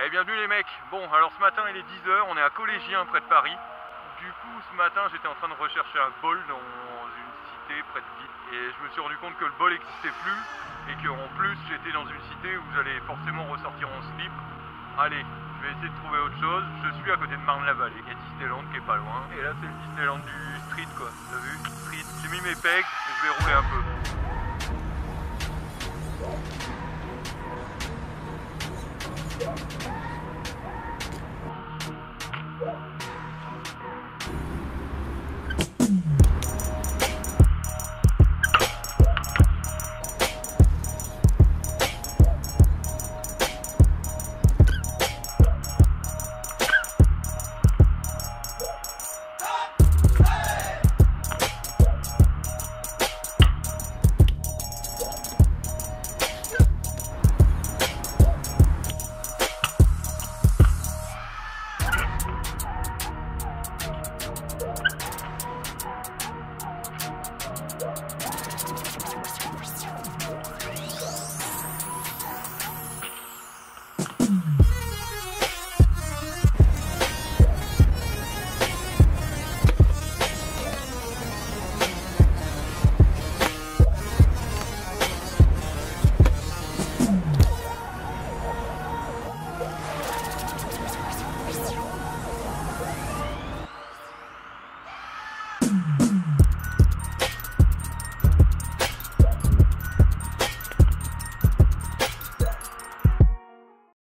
Eh bienvenue les mecs Bon alors ce matin il est 10h, on est à Collégien près de Paris. Du coup ce matin j'étais en train de rechercher un bol dans une cité près de Ville. Et je me suis rendu compte que le bol n'existait plus et qu'en plus j'étais dans une cité où j'allais forcément ressortir en slip. Allez, je vais essayer de trouver autre chose. Je suis à côté de Marne-la-Vallée. Il y Disneyland qui est pas loin. Et là c'est le Disneyland du street quoi. T'as vu? Street. J'ai mis mes pegs et je vais rouler un peu.